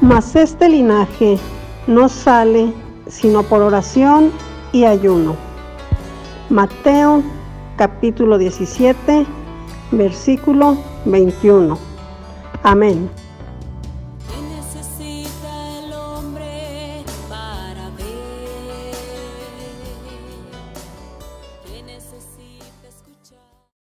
Mas este linaje no sale sino por oración y ayuno. Mateo capítulo 17, versículo 21. Amén. necesito